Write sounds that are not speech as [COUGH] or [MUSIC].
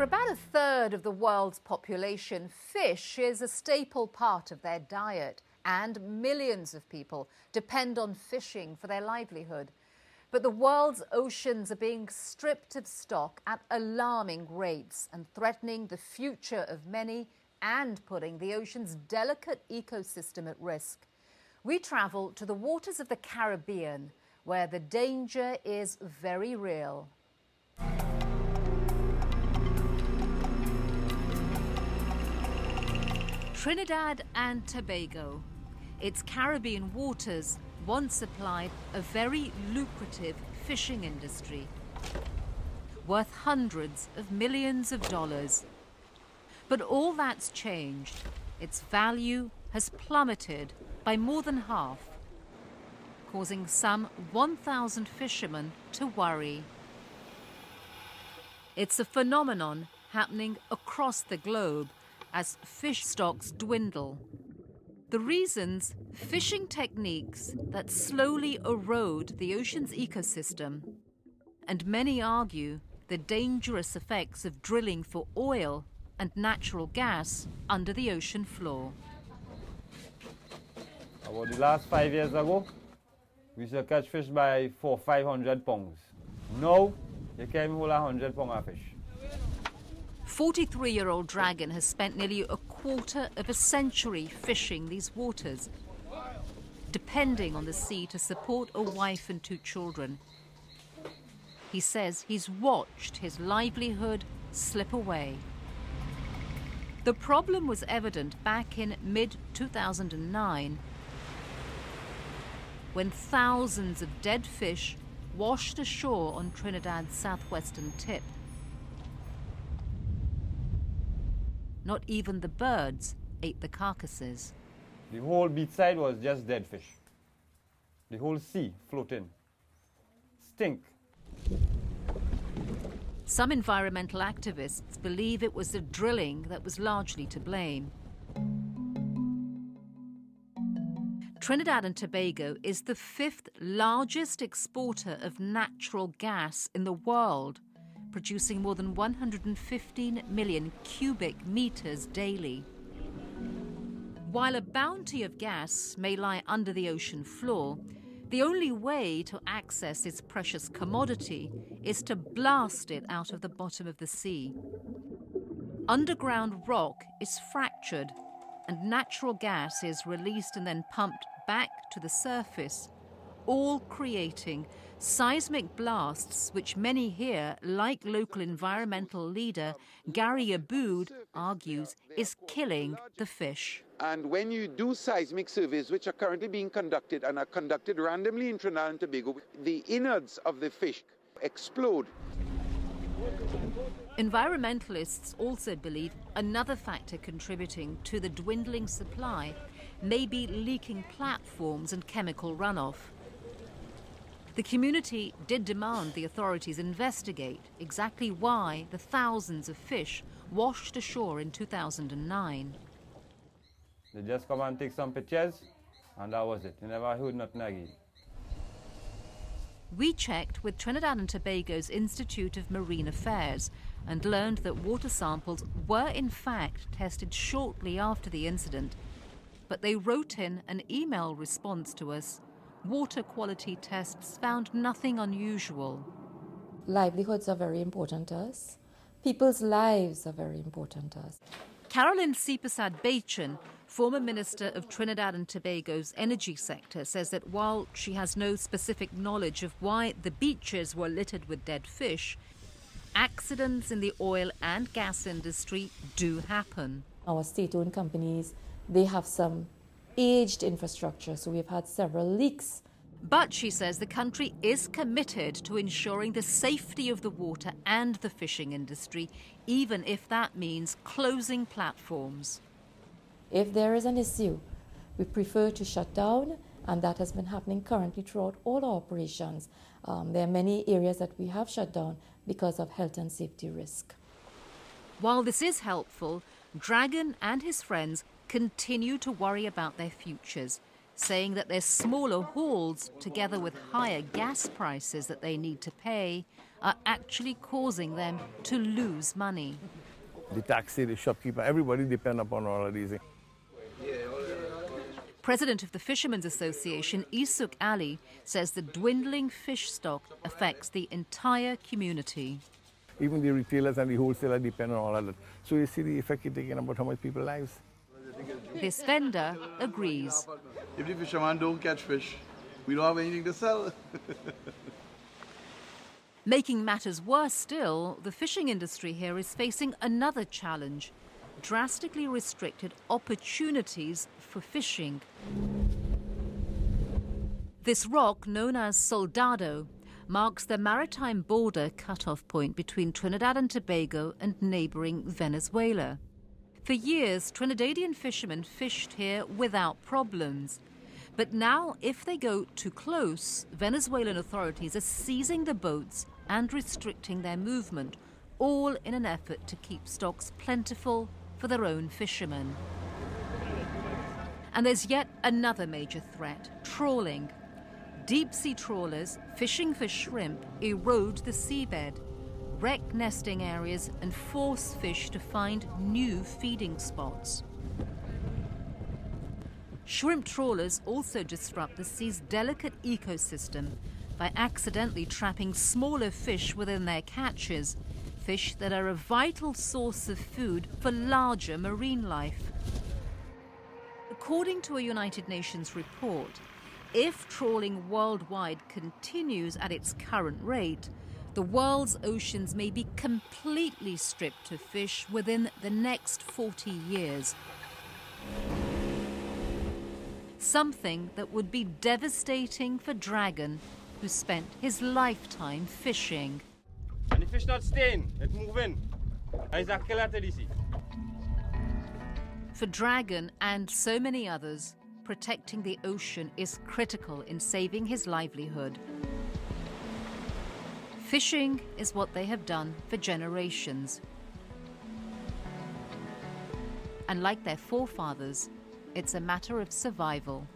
For about a third of the world's population, fish is a staple part of their diet, and millions of people depend on fishing for their livelihood. But the world's oceans are being stripped of stock at alarming rates and threatening the future of many and putting the ocean's delicate ecosystem at risk. We travel to the waters of the Caribbean, where the danger is very real. Trinidad and Tobago. Its Caribbean waters once supplied a very lucrative fishing industry, worth hundreds of millions of dollars. But all that's changed. Its value has plummeted by more than half, causing some 1,000 fishermen to worry. It's a phenomenon happening across the globe as fish stocks dwindle. The reasons fishing techniques that slowly erode the ocean's ecosystem, and many argue the dangerous effects of drilling for oil and natural gas under the ocean floor. About the last five years ago, we used to catch fish by four, five hundred pounds. Now, you can't hold a hundred pound of fish. 43 year old Dragon has spent nearly a quarter of a century fishing these waters, depending on the sea to support a wife and two children. He says he's watched his livelihood slip away. The problem was evident back in mid 2009 when thousands of dead fish washed ashore on Trinidad's southwestern tip. Not even the birds ate the carcasses. The whole beach side was just dead fish. The whole sea floating. Stink. Some environmental activists believe it was the drilling that was largely to blame. Trinidad and Tobago is the fifth largest exporter of natural gas in the world producing more than 115 million cubic meters daily. While a bounty of gas may lie under the ocean floor, the only way to access this precious commodity is to blast it out of the bottom of the sea. Underground rock is fractured, and natural gas is released and then pumped back to the surface, all creating Seismic blasts, which many here, like local environmental leader Gary Aboud argues, is killing the fish. And when you do seismic surveys, which are currently being conducted and are conducted randomly in Trinidad and Tobago, the innards of the fish explode. Environmentalists also believe another factor contributing to the dwindling supply may be leaking platforms and chemical runoff. The community did demand the authorities investigate exactly why the thousands of fish washed ashore in 2009. They just come and take some pictures, and that was it. You never heard nothing again. We checked with Trinidad and Tobago's Institute of Marine Affairs and learned that water samples were in fact tested shortly after the incident, but they wrote in an email response to us water quality tests found nothing unusual. Livelihoods are very important to us. People's lives are very important to us. Carolyn Seepersad Bachan, former Minister of Trinidad and Tobago's energy sector, says that while she has no specific knowledge of why the beaches were littered with dead fish, accidents in the oil and gas industry do happen. Our state owned companies, they have some aged infrastructure, so we've had several leaks. But she says the country is committed to ensuring the safety of the water and the fishing industry, even if that means closing platforms. If there is an issue, we prefer to shut down, and that has been happening currently throughout all our operations. Um, there are many areas that we have shut down because of health and safety risk. While this is helpful, Dragon and his friends continue to worry about their futures, saying that their smaller hauls, together with higher gas prices that they need to pay, are actually causing them to lose money. The taxi, the shopkeeper, everybody depend upon all of these. President of the Fishermen's Association, Isuk Ali, says the dwindling fish stock affects the entire community. Even the retailers and the wholesalers depend on all of that. So you see the effect it's taking about how much people's lives. This vendor agrees. If the fishermen don't catch fish, we don't have anything to sell. [LAUGHS] Making matters worse still, the fishing industry here is facing another challenge drastically restricted opportunities for fishing. This rock, known as Soldado, marks the maritime border cut-off point between Trinidad and Tobago and neighboring Venezuela. For years, Trinidadian fishermen fished here without problems. But now, if they go too close, Venezuelan authorities are seizing the boats and restricting their movement, all in an effort to keep stocks plentiful for their own fishermen. And there's yet another major threat trawling. Deep sea trawlers fishing for shrimp erode the seabed, wreck nesting areas, and force fish to find new feeding spots. Shrimp trawlers also disrupt the sea's delicate ecosystem by accidentally trapping smaller fish within their catches fish that are a vital source of food for larger marine life. According to a United Nations report, if trawling worldwide continues at its current rate, the world's oceans may be completely stripped of fish within the next 40 years. Something that would be devastating for Dragon, who spent his lifetime fishing. And the fish not staying, it moving. It's a killer. For Dragon and so many others, protecting the ocean is critical in saving his livelihood. Fishing is what they have done for generations. And like their forefathers, it's a matter of survival.